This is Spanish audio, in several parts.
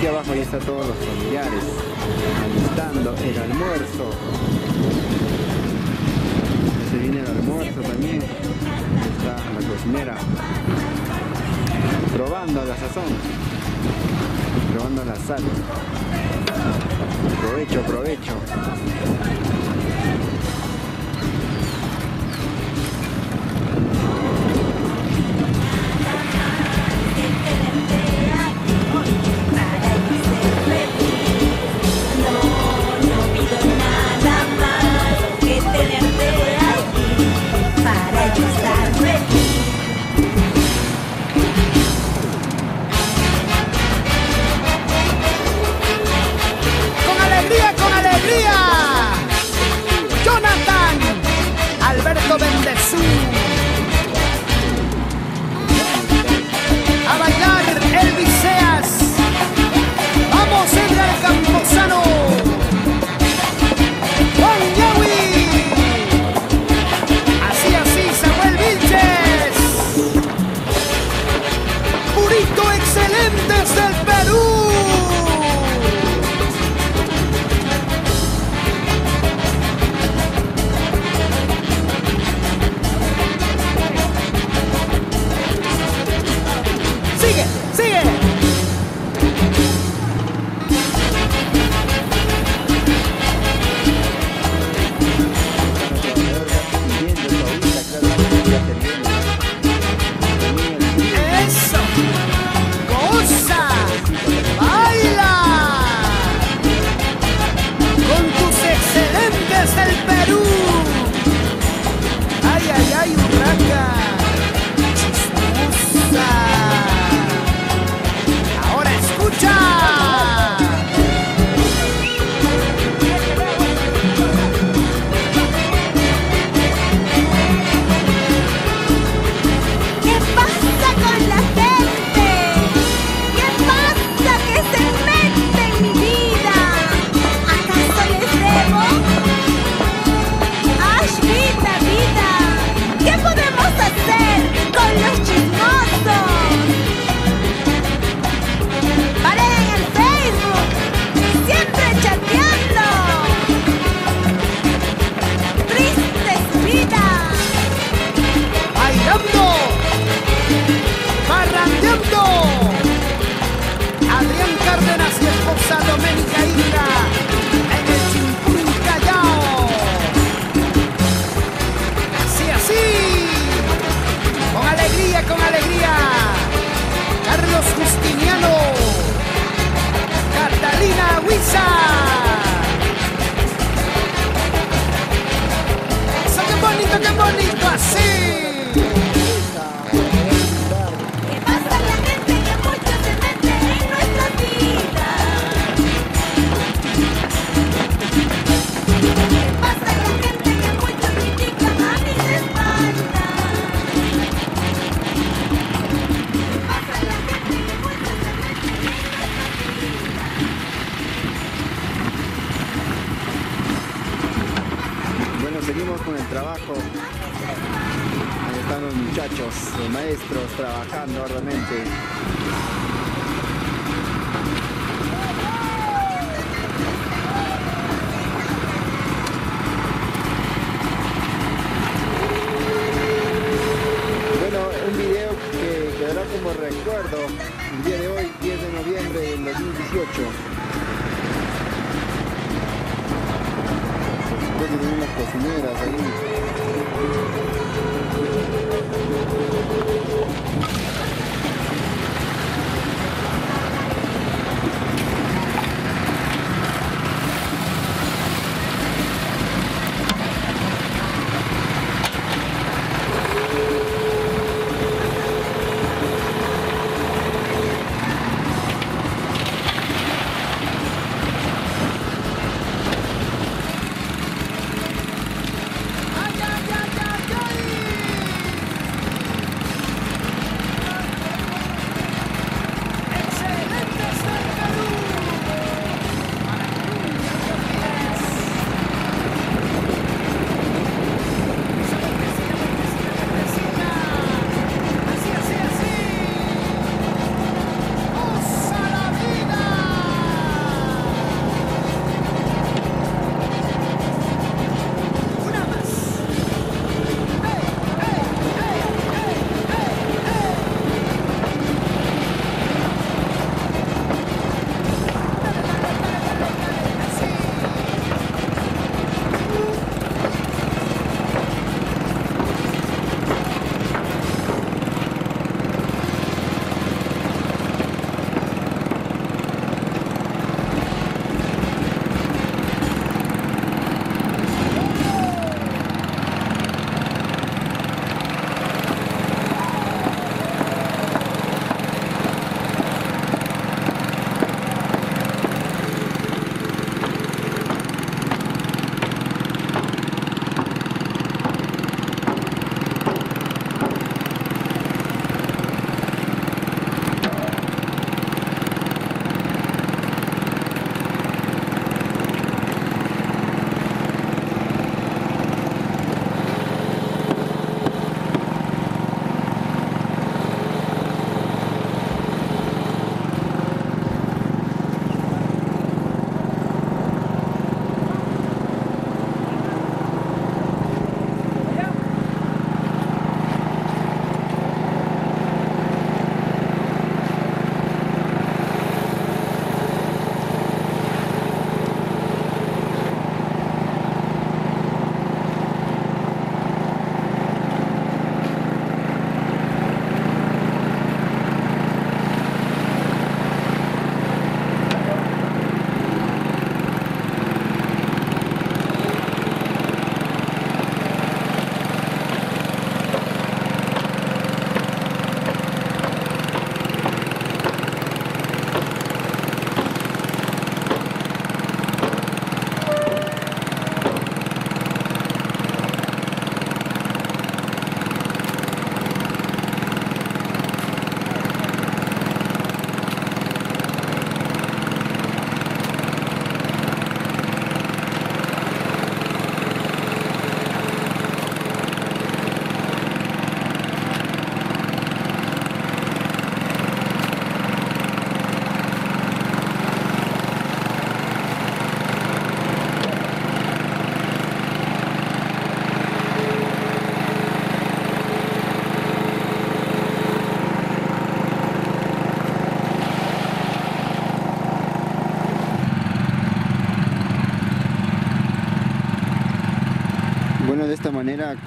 Aquí abajo ya están todos los familiares alistando el almuerzo. Se viene el almuerzo también. Está la cocinera probando la sazón, probando la sal. Provecho, provecho.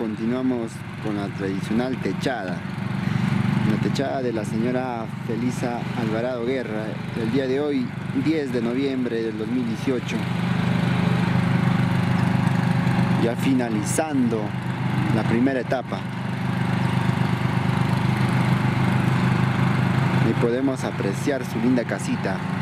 continuamos con la tradicional techada. La techada de la señora Felisa Alvarado Guerra, el día de hoy, 10 de noviembre del 2018. Ya finalizando la primera etapa. Y podemos apreciar su linda casita.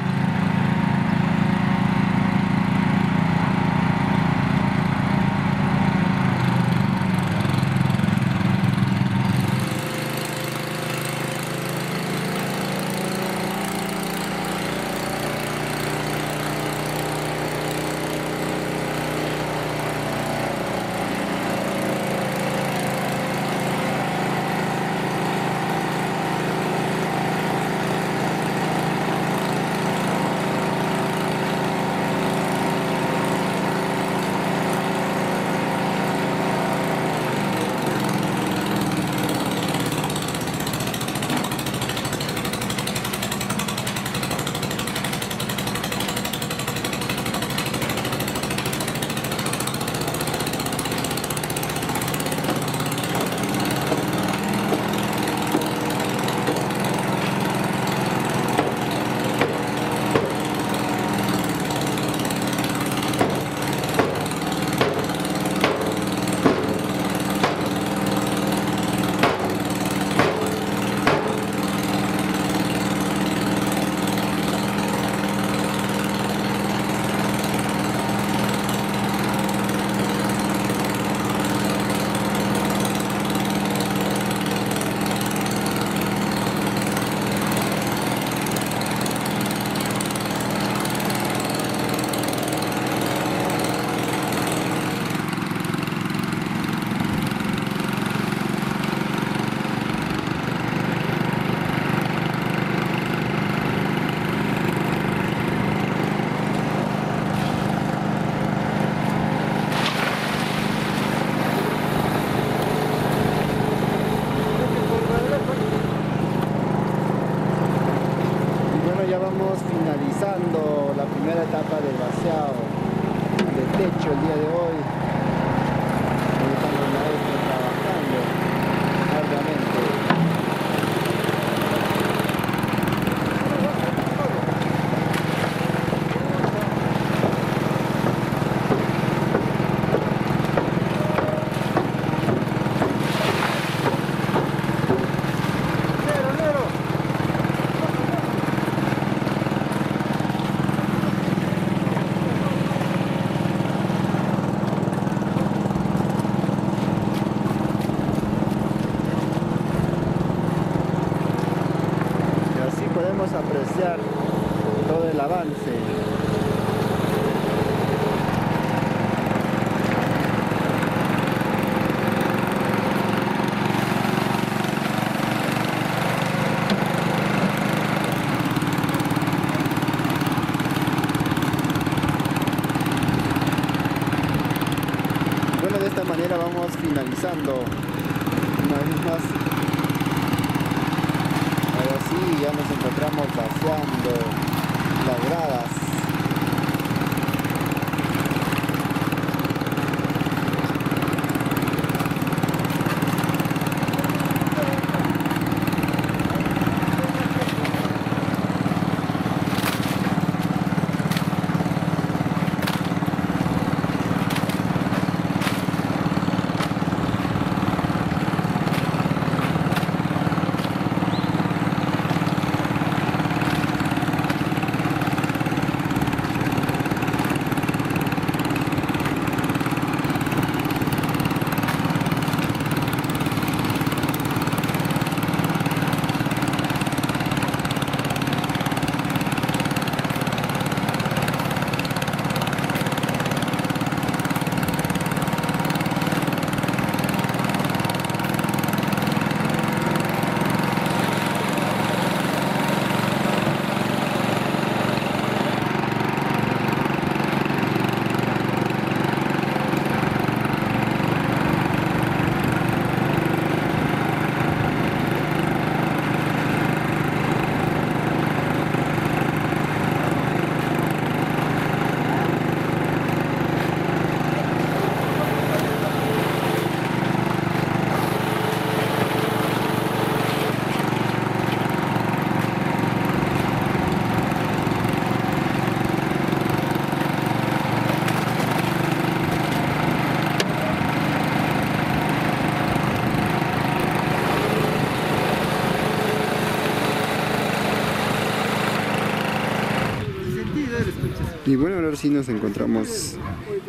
Y bueno, ahora sí nos encontramos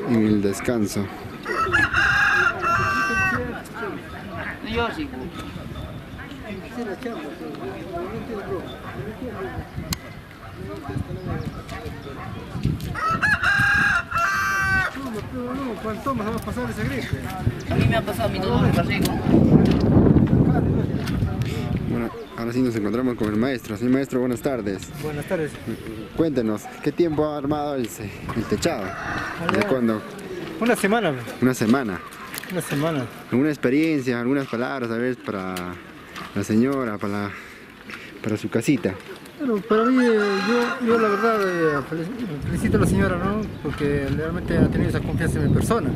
en el descanso. ¿Cuánto más va a pasar ese gripe? A mí me ha pasado mi dolor de ahora sí nos encontramos con el maestro. Señor maestro, buenas tardes. Buenas tardes. Cuéntenos, ¿qué tiempo ha armado el, el techado? ¿De cuándo? Una semana, Una semana. una semana. ¿Alguna experiencia, algunas palabras, a ver, para la señora, para, la- para su casita? Pero para mí, eh, yo, yo la verdad eh, felic- felicito a la señora, ¿no? Porque realmente ha tenido esa confianza en mi persona.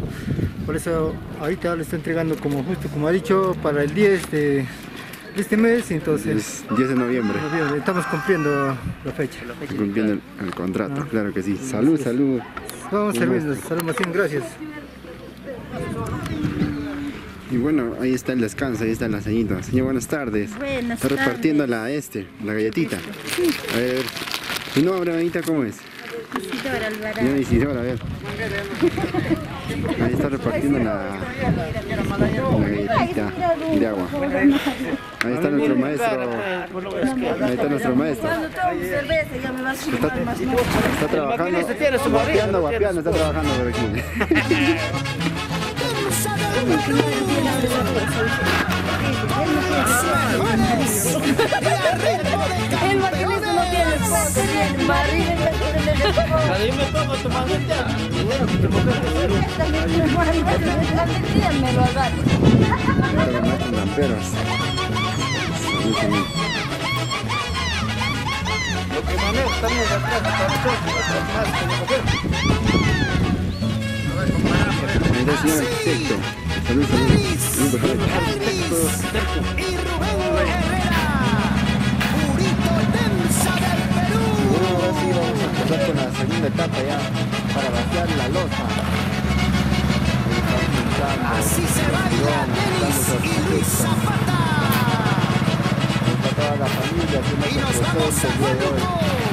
Por eso ahorita le está entregando como justo, como ha dicho, para el 10 de, de este mes, entonces Es 10 de noviembre, noviembre, estamos cumpliendo la fecha. cumpliendo el, el contrato, claro que sí. Salud, salud. Vamos serviendo, salud Martín, gracias. Y bueno, ahí está el descanso, ahí está la ceñita. Señor, buenas tardes. Buenas Está repartiendo la este, la galletita. A ver, su nombre, Anita, ¿cómo es? Isidora Alvarado. Isidora, a ver. Ahí está repartiendo la, la galletita de agua. Ahí está nuestro maestro. Ahí está nuestro maestro. Está, está trabajando, guapeando, guapeando, está trabajando por aquí. El maquinista no tiene tiene esposa. Yo me pongo tu. También me lo agarra. Ahora los maestros lamperos. Salud, salud. Lo que manejo también es atrás, Ahí está el señor arquitecto. Y Rubén Herrera. Purito Densa del Perú. Bueno, ahora sí vamos a empezar con la segunda etapa ya para vaciar la losa. Así se baila Denis y Luis Zapata. Toda la familia Y nos vamos a. Huánuco.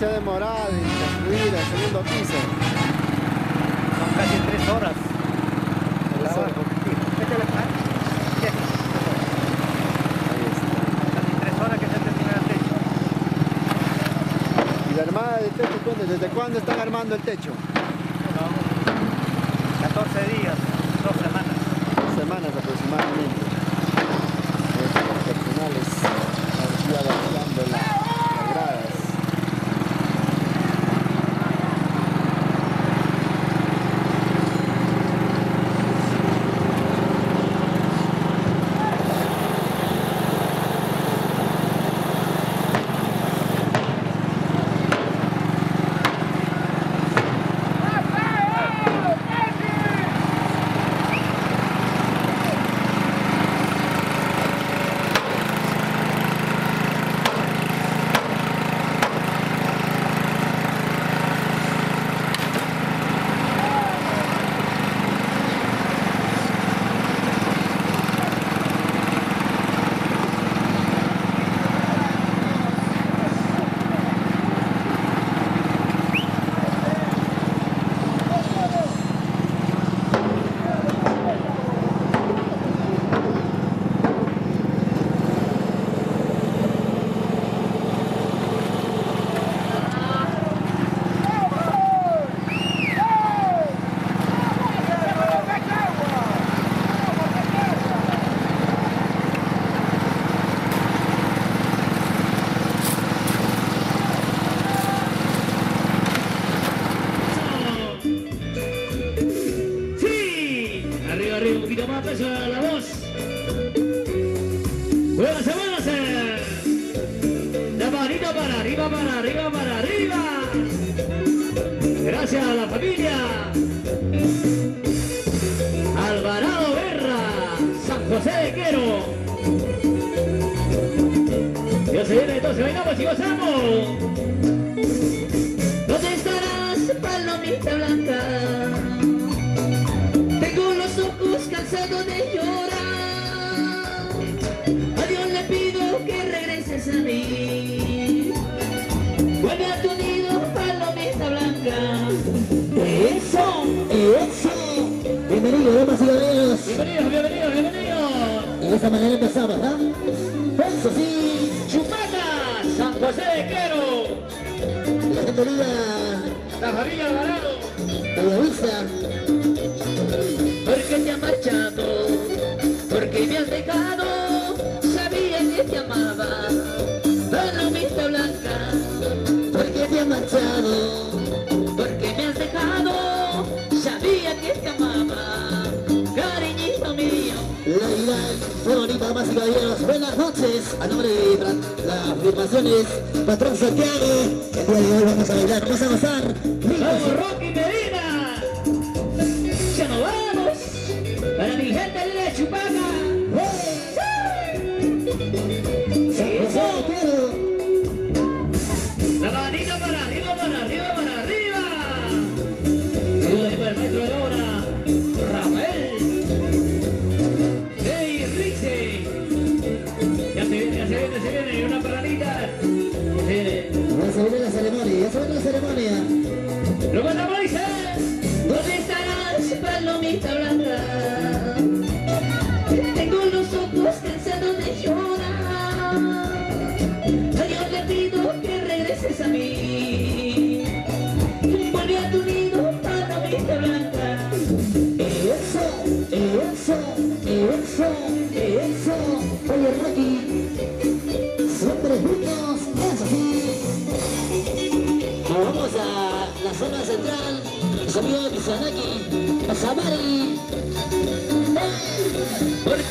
se ha demorado en construir el segundo piso. Son casi tres horas. Este el trabajo. Ahí está. Casi tres horas que se termina el techo. ¿Y la armada del techo, ¿desde cuándo están armando el techo? a nombre de las afirmaciones, Patrón Santiago. El día de hoy vamos a bailar, vamos a gozar. ¡Vamos, Rocky Medina! ¡Ya nos vamos! ¡Para mi gente de Chupaca! ceremonia. Luego la Moisés, ¿dónde estarás, palomita blanca? Porque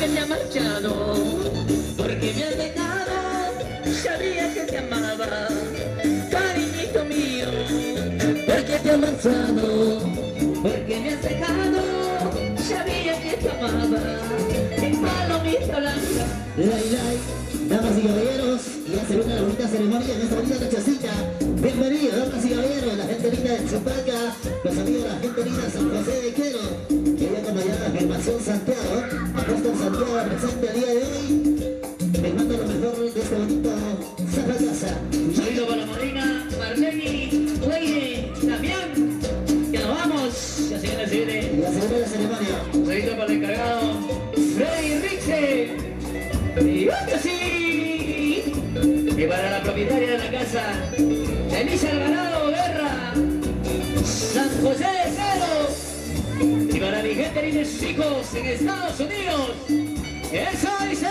me ha marchado, porque me ha dejado, sabía que te amaba, cariñito mío. Porque te ha marchado. Porque me has dejado, sabía que te amaba, mi palomita blanca. Lai, damas y caballeros, y hacer una bonita ceremonia en esta bonita nochecita. Bienvenidos, damas y caballeros, la gente linda de Chupaca, los amigos de la gente linda de San José de Quero, que hoy acompañado a Germación Santiago, hijos en Estados Unidos. Eso dice,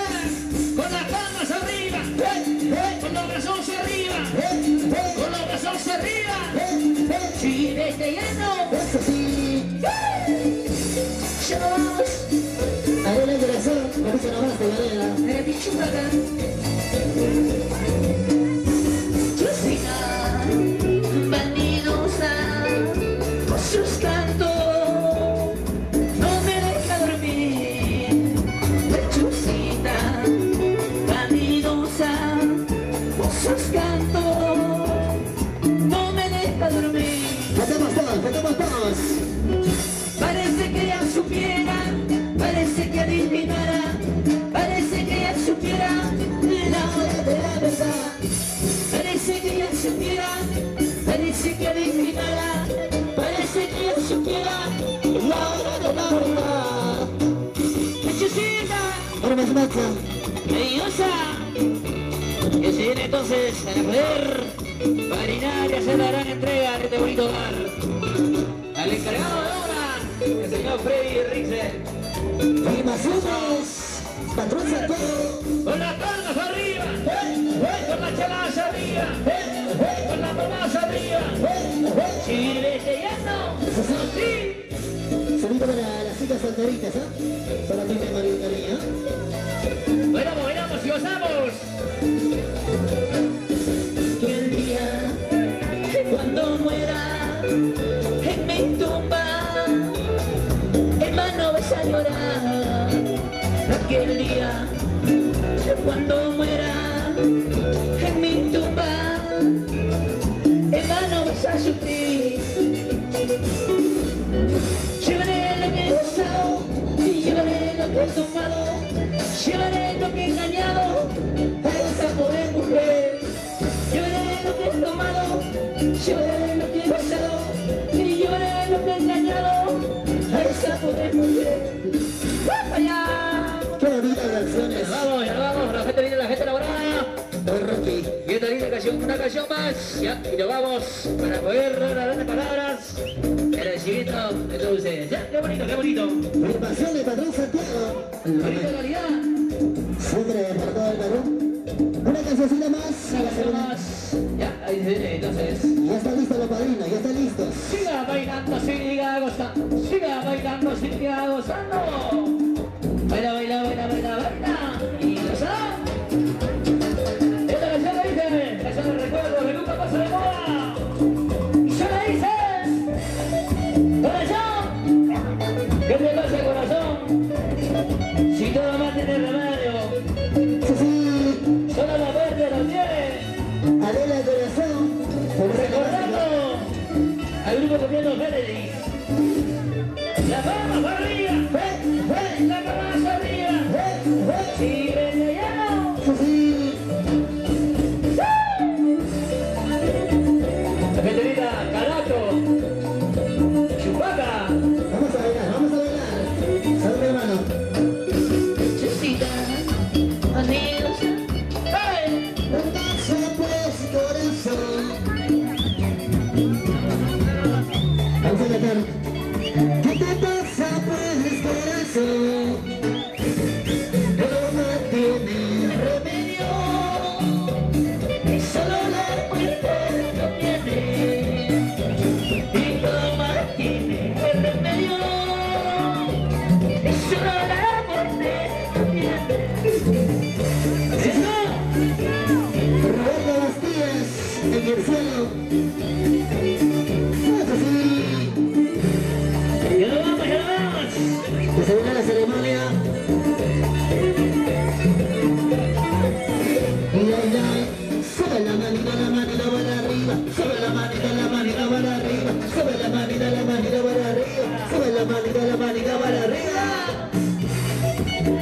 con las palmas arriba, con los brazos arriba, con los brazos arriba. Si desde lleno, Eso sí, ya nos vamos. Adela y corazón, con eso nomás de Adela. Para mi chupaca. Noches. cariñosa, que se viene entonces a poder marinar y hacer la gran entrega de este bonito hogar. Al encargado de obra, el señor Freddy Rixel. Animaciones, patrón Santiago. Con las palmas arriba, con las chalas arriba, con las palmas arriba. Chile llano, chicas solteritas, ¿eh? Para ti, mi marido cariño. Bailamos, y gozamos. Que el día cuando muera en mi tumba, hermano vas a llorar. Aquel día llevaré lo que he engañado a esa pobre mujer. Llevaré lo que he tomado, llevaré lo que he gozado, y llevaré lo que he engañado esa pobre mujer. ¡Vamos allá! Qué bonitas canciones. Ya vamos, ya vamos, la gente viene, la gente Rocky. Y esta linda canción, una canción más, ya, y nos vamos para poder dar las palabras. El todos ustedes. Ya, qué bonito, qué bonito. Agrupación de patrón Santiago. Ya está listo los padrinos, ya están listos. Siga bailando, siga gozando. Siga bailando, siga gozando.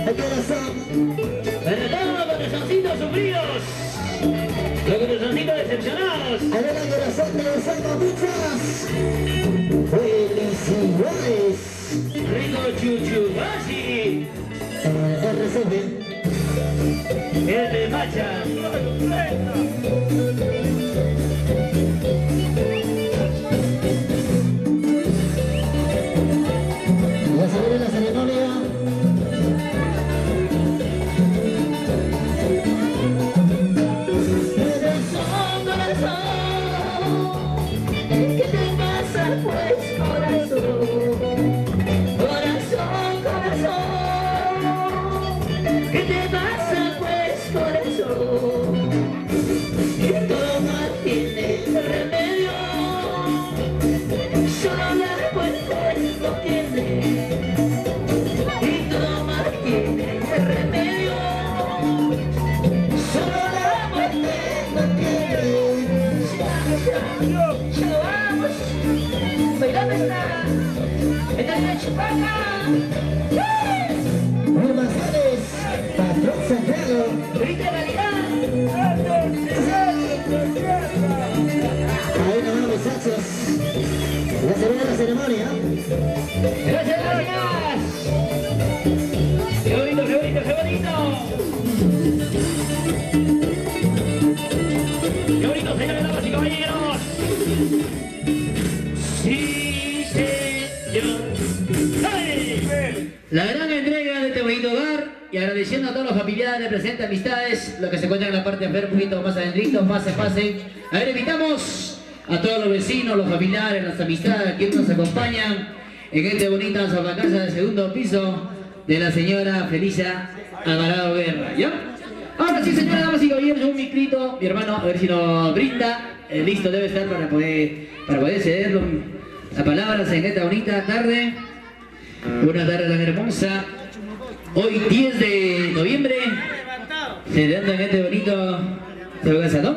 El corazón, Para todos los corazoncitos sufridos. Los corazoncitos decepcionados. a ver el corazón de los pasa pues, presentes, amistades, los que se encuentran en la parte de enferma, un poquito más adentro, pasen, pasen. A ver, invitamos a todos los vecinos, los familiares, las amistades, quienes nos acompañan en esta bonita casa del segundo piso de la señora Felicia Alvarado Guerra. Ahora sí, señora, damas y caballeros, un micrito, mi hermano, a ver si nos brinda, Eh, listo debe estar para poder, para poder ceder las palabras en esta bonita tarde. Una tarde tan hermosa. Hoy 10 de noviembre, celebrando en este bonito ¿no?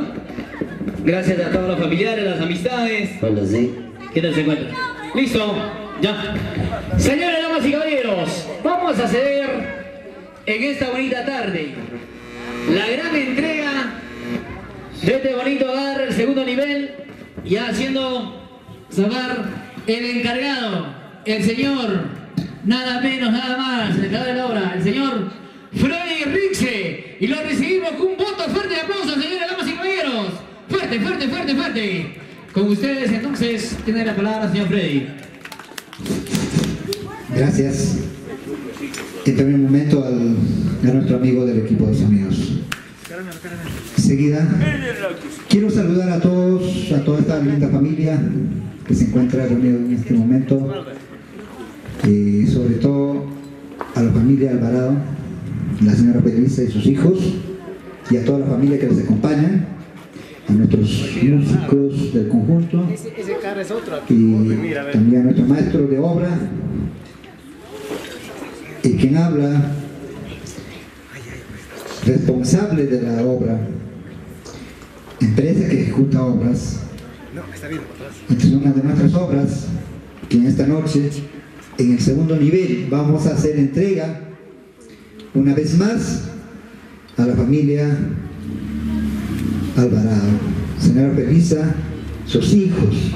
Gracias a todos los familiares, las amistades. Bueno, sí. ¿Qué tal se encuentra? ¿Listo? Ya. Señores, damas y caballeros, vamos a ceder en esta bonita tarde la gran entrega de este bonito hogar, el segundo nivel, ya haciendo sonar el encargado, el señor, nada menos, nada más, el encargado de la obra, el señor Freddy Rixe, y lo recibimos con un voto fuerte de aplauso, señores, damas y caballeros. Fuerte, fuerte, fuerte, fuerte. Con ustedes entonces tiene la palabra señor Freddy. Gracias. En primer momento al, a nuestro amigo del equipo de sonidos. Enseguida, quiero saludar a todos, a toda esta linda familia que se encuentra reunida en este momento, y sobre todo a la familia Alvarado, la señora Pedriza y sus hijos, y a toda la familia que les acompaña, a nuestros músicos del conjunto, y también a nuestro maestro de obra y quien habla responsable de la obra empresa que ejecuta obras esta es una de nuestras obras que en esta noche en el segundo nivel vamos a hacer entrega una vez más a la familia Alvarado. Señora Felisa sus hijos.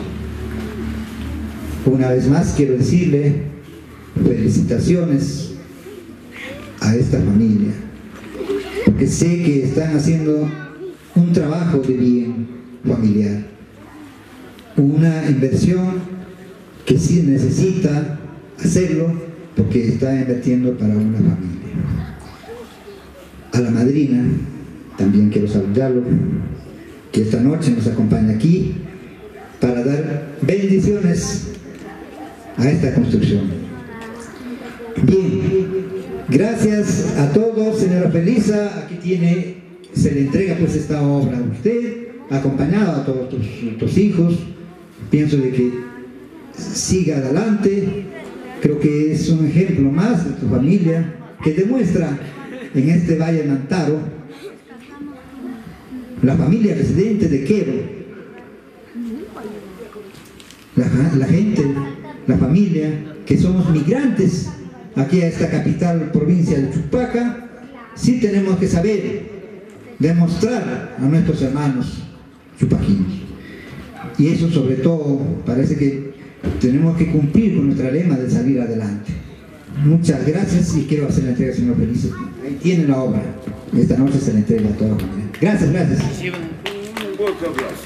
Una vez más quiero decirle felicitaciones a esta familia, porque sé que están haciendo un trabajo de bien familiar, una inversión que sí necesita hacerlo porque está invirtiendo para una familia. A la madrina también quiero saludarlo, que esta noche nos acompaña aquí para dar bendiciones a esta construcción. Bien, gracias a todos, señora Felisa. Aquí tiene, se le entrega pues esta obra a usted, acompañado a todos tus, tus hijos. Pienso de que siga adelante. Creo que es un ejemplo más de tu familia que demuestra en este Valle Mantaro la familia residente de Quero, la, la gente, la familia, que somos migrantes aquí a esta capital provincia de Chupaca, sí tenemos que saber demostrar a nuestros hermanos chupaquinos. Y eso sobre todo parece que tenemos que cumplir con nuestra lema de salir adelante. Muchas gracias y quiero hacer la entrega, señor Felices. Ahí tiene la obra. Esta noche se la entrega a todos. Gracias, gracias.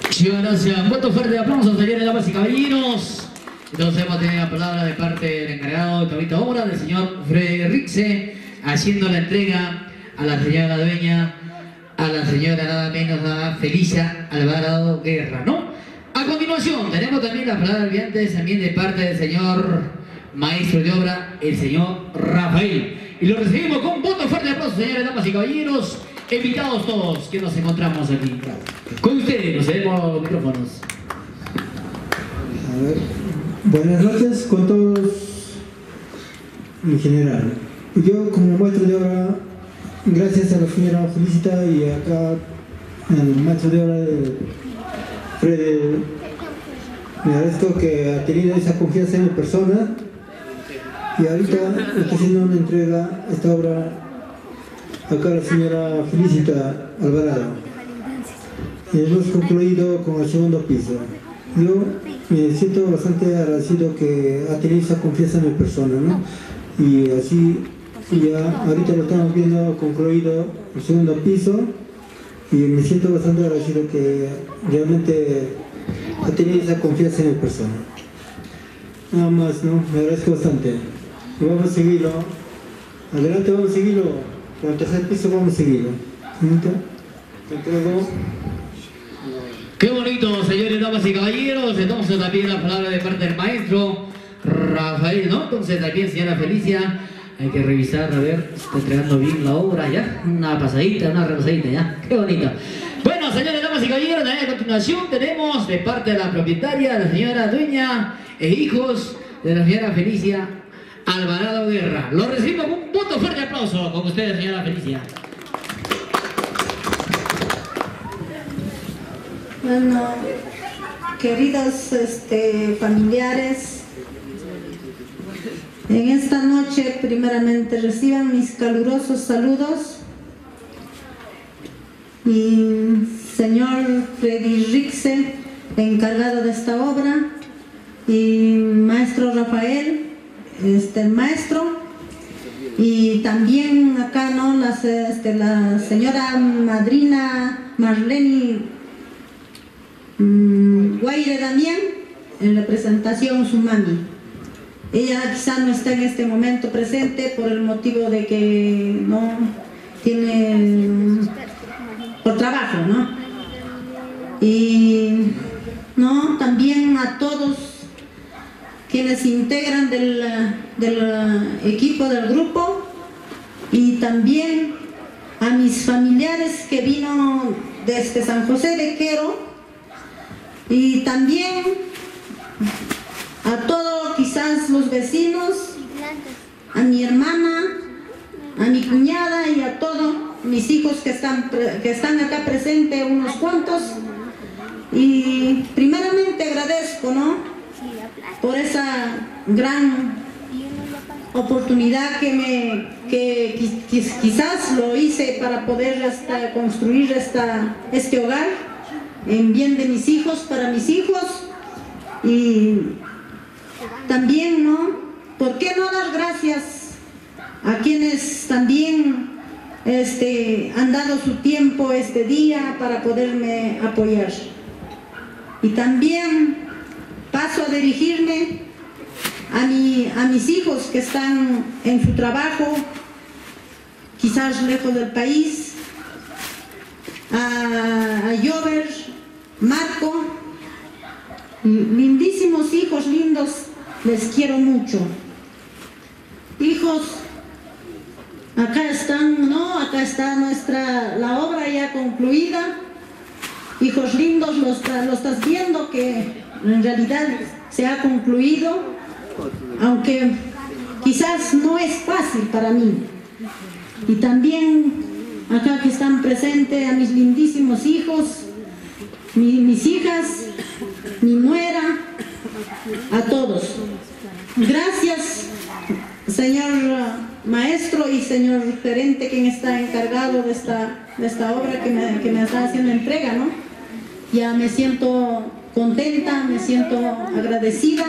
Muchísimas gracias. Un voto fuerte de aplauso, señores, damas y caballeros. Entonces hemos tenido la palabra de parte del encargado de esta obra, del señor Frederixe, haciendo la entrega a la señora dueña, a la señora nada menos a Felicia Alvarado Guerra, ¿no? A continuación, tenemos también la palabra de también de parte del señor maestro de obra, el señor Rafael. Y lo recibimos con un voto fuerte de aplauso, señores, damas y caballeros, invitados todos que nos encontramos aquí. Con ustedes, nos cedemos micrófonos. A ver, buenas noches con todos en general. Yo como maestro de obra, gracias a la señora Felicita y acá al maestro de obra de Fred, me agradezco que ha tenido esa confianza en mi persona y ahorita está haciendo una entrega esta obra acá la señora Felicita Alvarado. Y hemos concluido con el segundo piso. Yo me siento bastante agradecido que ha tenido esa confianza en mi persona, ¿no? Y así ya ahorita lo estamos viendo concluido el segundo piso y me siento bastante agradecido que realmente ha tenido esa confianza en mi persona. Nada más, ¿no? Me agradezco bastante. Vamos a seguirlo. Adelante, vamos a seguirlo. El tercer piso vamos a seguirlo. Qué bonito, señores, damas y caballeros. Entonces también la palabra de parte del maestro Rafael, ¿no? Entonces también, señora Felicia, hay que revisar, a ver, está entregando bien la obra, ¿ya? Una pasadita, una repasadita, ¿ya? Qué bonito. Bueno, señores, damas y caballeros, a continuación tenemos de parte de la propietaria, la señora dueña e hijos de la señora Felicia Alvarado Guerra. Lo recibimos con un voto fuerte aplauso con ustedes, señora Felicia. Bueno, queridos este, familiares, en esta noche primeramente reciban mis calurosos saludos. Mi señor Freddy Rixe, encargado de esta obra, y maestro Rafael, este, el maestro, y también acá, ¿no? Las, este, la señora madrina Marlene Mm, Guaire Damián, en representación su mami. Ella quizá no está en este momento presente por el motivo de que no tiene por trabajo, ¿no? Y no, también a todos quienes integran del, del equipo del grupo y también a mis familiares que vino desde San José de Quero y también a todos quizás los vecinos, a mi hermana, a mi cuñada y a todos mis hijos que están, que están acá presentes, unos cuantos. Y primeramente agradezco, ¿no? Por esa gran oportunidad que me que quizás lo hice para poder hasta construir esta, este hogar en bien de mis hijos, para mis hijos y también, ¿no? ¿Por qué no dar gracias a quienes también este, han dado su tiempo este día para poderme apoyar? Y también paso a dirigirme a, mi, a mis hijos que están en su trabajo, quizás lejos del país, a, Jover, Marco, lindísimos hijos lindos, les quiero mucho. hijos, acá están, ¿no? Acá está nuestra, la obra ya concluida. Hijos lindos, lo, está- lo estás viendo que en realidad se ha concluido, aunque quizás no es fácil para mí. Y también acá que están presentes a mis lindísimos hijos, mi- mis hijas, mi nuera, a todos. Gracias, señor maestro y señor gerente, quien está encargado de esta, de esta obra que me, que me está haciendo entrega, ¿no? Ya me siento contenta, me siento agradecida,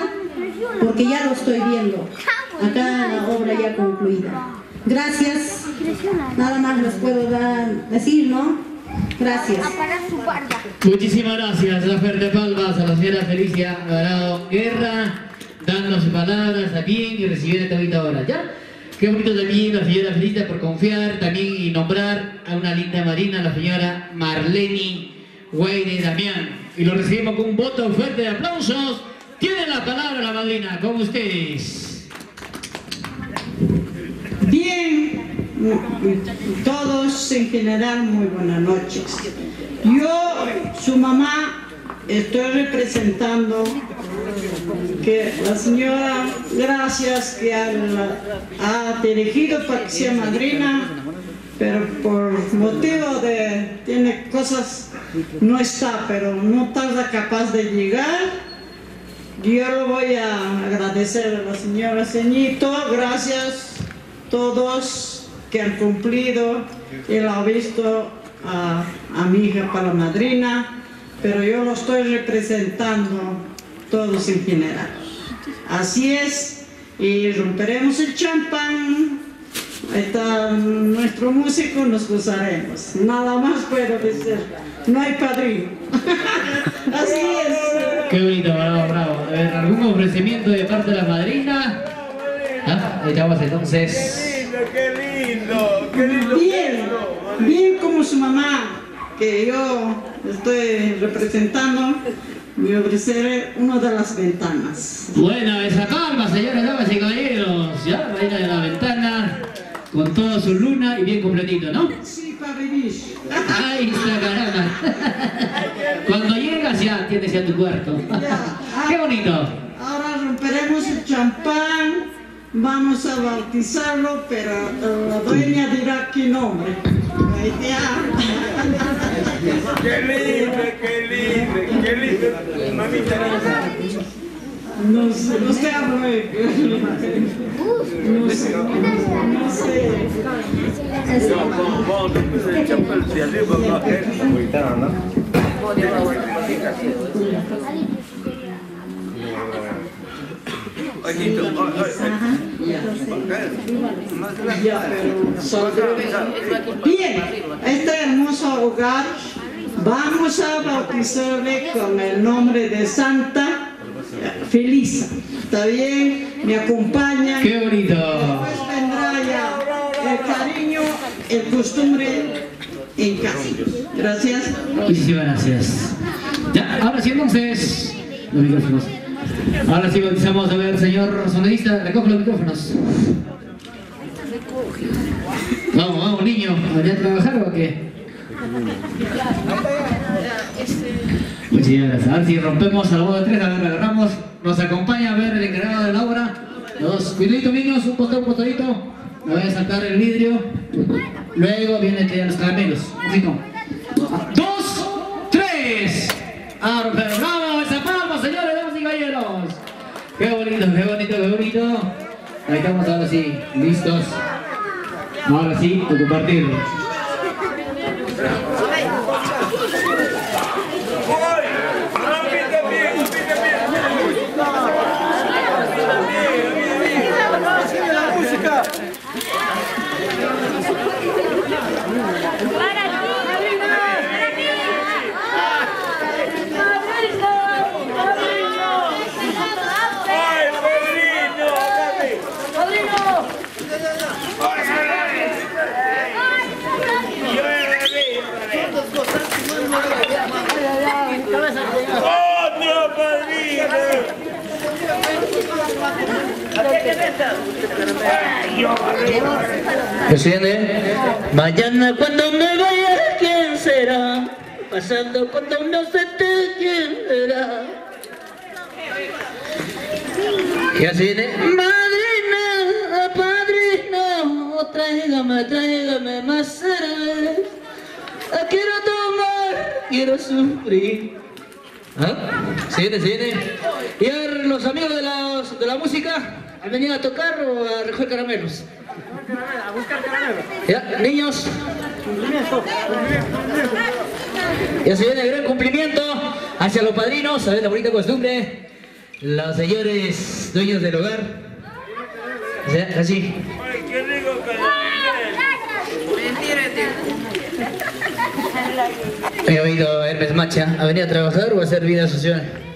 porque ya lo estoy viendo. Acá la obra ya concluida. Gracias. Nada más les puedo dar, decir, ¿no? Gracias. Muchísimas gracias, la fuerte palmas a la señora Felicia Alvarado Guerra, dando sus palabras también y recibiendo esta bonita hora, ¿ya? Qué bonito también la señora Felicia por confiar también y nombrar a una linda marina, la señora Marlene Guaire Damián. Y lo recibimos con un voto fuerte de aplausos. Tiene la palabra la madrina, con ustedes. Bien, todos en general muy buenas noches. Yo, su mamá, estoy representando que la señora, gracias que ha, elegido para que sea madrina, pero por motivo de, tiene cosas, no está, pero no tarda capaz de llegar. Yo lo voy a agradecer a la señora Ceñito, gracias todos que han cumplido, él ha visto a, a mi hija para la madrina, pero yo lo estoy representando todos en general. Así es, y romperemos el champán, está nuestro músico, nos gozaremos. Nada más puedo decir, no hay padrino. Así es. Qué bonito, bravo, bravo. A ver, ¿algún ofrecimiento de parte de la madrina? ¿Ah? Ahí estamos entonces. Bien, bien como su mamá, que yo estoy representando, me ofreceré una de las ventanas. Buena esa palma, señores, damas y caballeros. Ya, madrina de la ventana, con toda su luna y bien completito, ¿no? Sí, para vivir. Ahí está, caramba. Cuando llegas ya tienes ya tu cuarto. Qué bonito. Ahora romperemos el champán, vamos a bautizarlo, pero la dueña dirá qué nombre. Ahí Qué lindo, qué lindo, qué lindo. Mamita No sé, no sé. No sé, no sé. Bien, este hermoso hogar vamos a bautizarle con el nombre de Santa Felisa. ¿Está bien? Me acompañan. Qué bonito. El cariño, el costumbre en casa. Gracias. Muchísimas gracias. Ya, ahora sí entonces. Los micrófonos. Ahora sí bautizamos a ver, señor sonidista, recoge los micrófonos. Vamos, vamos, niño. ¿Habría a trabajar o qué? Muchísimas gracias. Ahora si rompemos al modo 3, a ver, agarramos. Nos acompaña a ver el encargado de la obra. Los cuidaditos niños, un costado, un costadito. Me voy a sacar el vidrio. Luego vienen que los caramelos. Poquito. Dos, tres. A romper. ¡Bravo! ¡Esa señores, damas y caballeros! ¡Qué bonito, qué bonito, qué bonito! Ahí estamos ahora sí, listos. Ahora sí, a compartir. ¡Ay, padrino! Presidente, mañana cuando me vaya, ¿quién será? Pasando cuando no se te quién será. Y así madrina, padrino, tráigame, tráigame más cerveza. Quiero tomar, quiero sufrir. ¿Ah? ¿Se viene, se viene? Y a los amigos de la, de la música, ¿han venido a tocar o a recoger caramelos? A buscar caramelos. Ya, niños. Ya se viene el gran cumplimiento hacia los padrinos, a ver la bonita costumbre. Los señores dueños del hogar. O sea, así. He oído a Hermes Macha. ¿Ha venido a trabajar o a hacer vida social?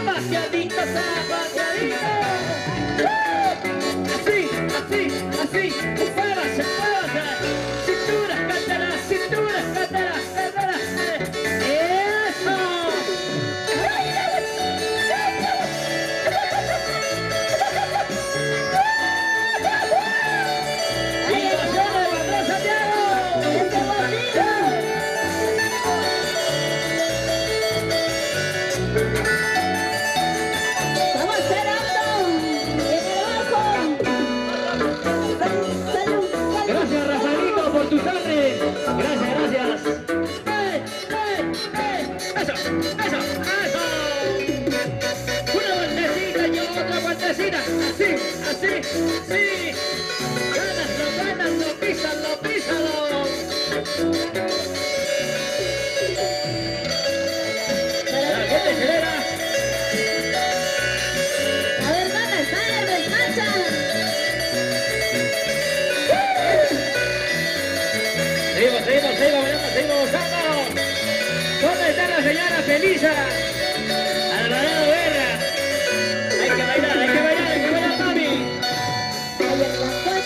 demasiaditas, demasiaditas. sí, sí. Gánalo, gánalo, písalo, písalo. La gente acelera. A ver, dónde gana, gana, descansa. Seguimos, seguimos, seguimos, bailando, seguimos gozando. ¿Dónde está la señora Felisa? Alvarado Guerra. Hay que bailar.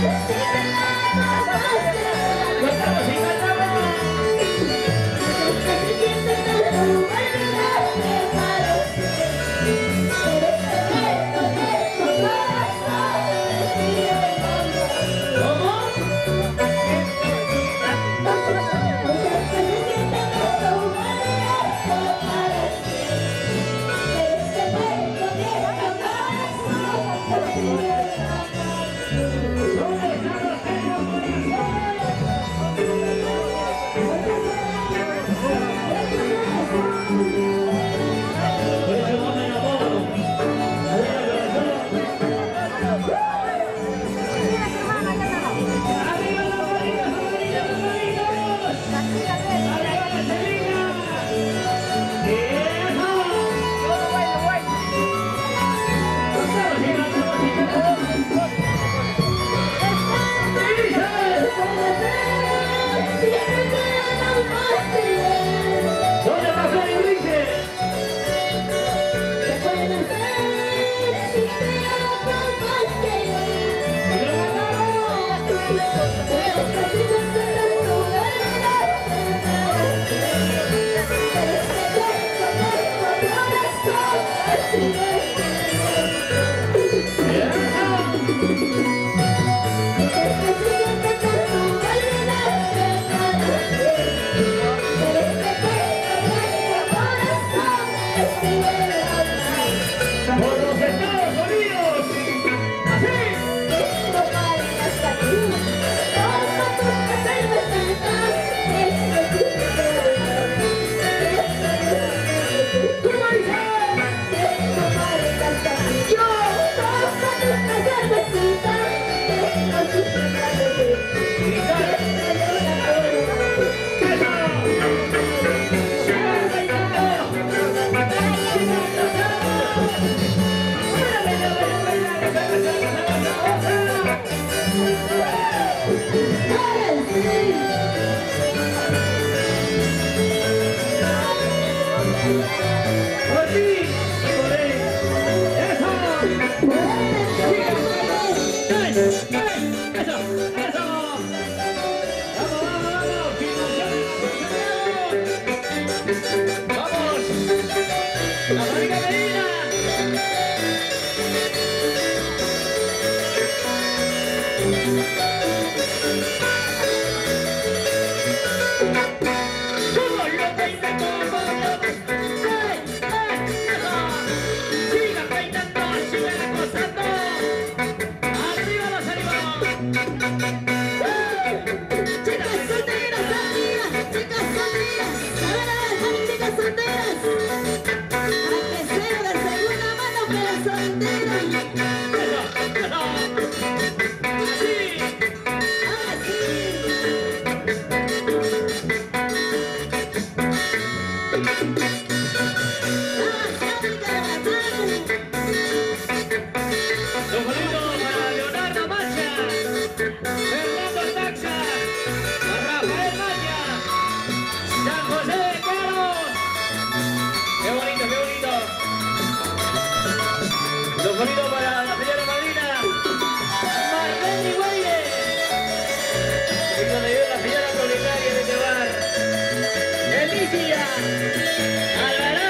¿Dónde Alvarado.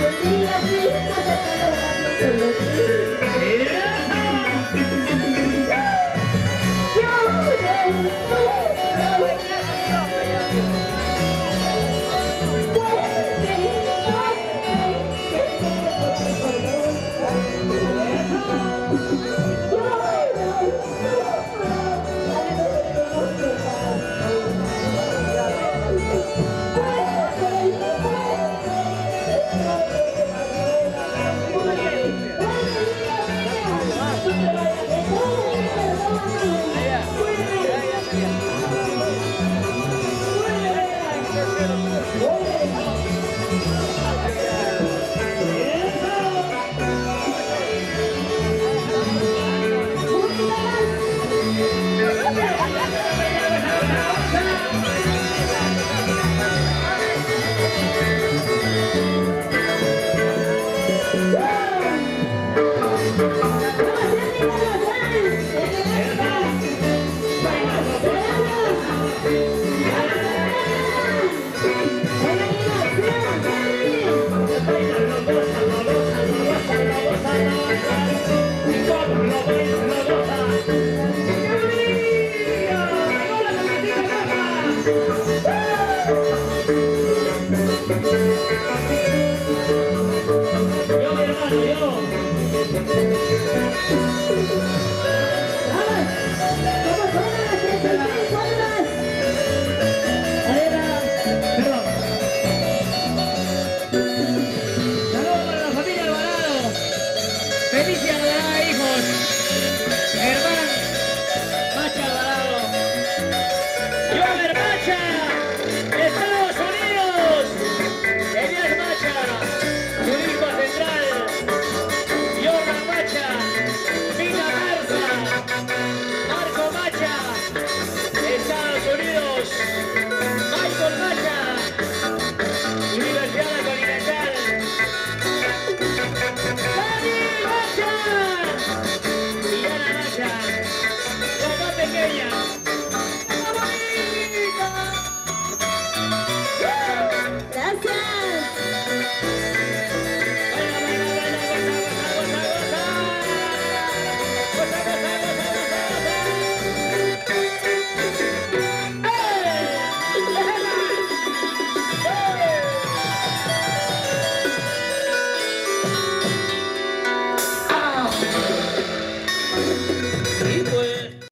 Yeah!